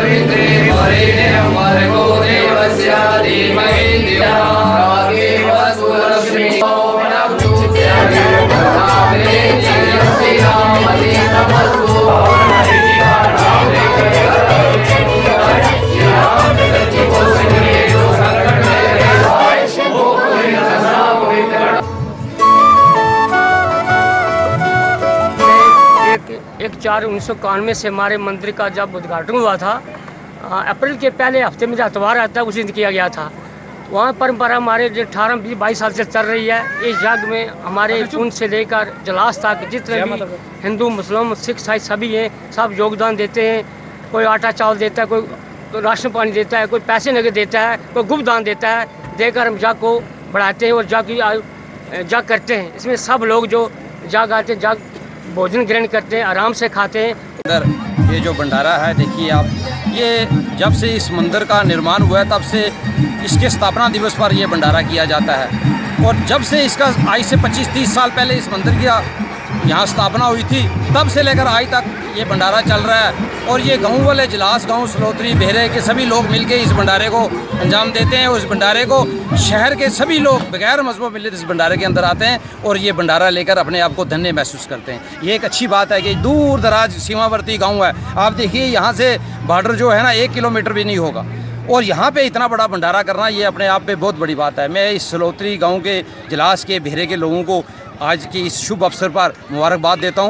Amar Amar Amar Amar Amar ایک چار انیس سو اکانوے سے ہمارے مندر کا جب ادگھاٹن ہوا تھا اپریل کے پہلے ہفتے میں جو اتوار آتا ہے اسی دن کیا گیا تھا۔ وہاں پرمپرا ہمارے جو اٹھارہ بیس بائیس سال سے چل رہی ہے اس جگ میں ہمارے چن سے لے کر جلاس تک جتنے بھی ہندو مسلم سکھ عیسائی سبھی ہیں سب یوگدان دیتے ہیں۔ کوئی آٹا چاول دیتا ہے کوئی راشن پانی دیتا ہے کوئی پیسے نگے دیتا ہے کوئی گپ دان دیتا ہے دے کر ہم جگ کو بڑھاتے ہیں اور جگ جگ کرتے ہیں۔ اس میں سب لوگ جو جگ آتے ہیں جگ بوجن گرہن کرتے ہیں، آرام سے کھاتے ہیں۔ اندر یہ جو بنڈارا ہے، دیکھیے آپ، یہ جب سے اس مندر کا نرمان ہوا ہے، تب سے اس کے ستاپنا دیوس پر یہ بنڈارا کیا جاتا ہے۔ اور جب سے اس کا آج سے پچیس تیس سال پہلے اس مندر کا یہاں ستاپنا ہوئی تھی، تب سے لے کر آج تک یہ بندارہ چل رہا ہے۔ اور یہ گاؤں والے اجلاس گاؤں سلوتری، بہرے کے سبھی لوگ مل کے اس بنڈارے کو انجام دیتے ہیں۔ اور اس بنڈارے کو شہر کے سبھی لوگ بغیر مذہب ملت اس بندارے کے اندر آتے ہیں اور یہ بنڈارا لے کر اپنے آپ کو دھنے محسوس کرتے ہیں۔ یہ ایک اچھی بات ہے کہ دور دراز سیماورتی گاؤں ہے۔ آپ دیکھیے یہاں سے بارڈر جو ہے نا، ایک کلومیٹر بھی نہیں ہوگا۔ اور یہاں پہ اتنا بڑا بندارہ کرنا، یہ اپنے آپ پہ بہت بڑی بات ہے۔ میں اس سلوتری گاؤں کے جلاس کے بھیرے کے لوگوں کو آج کی اس شبھ افسر پر مبارکباد دیتا ہوں۔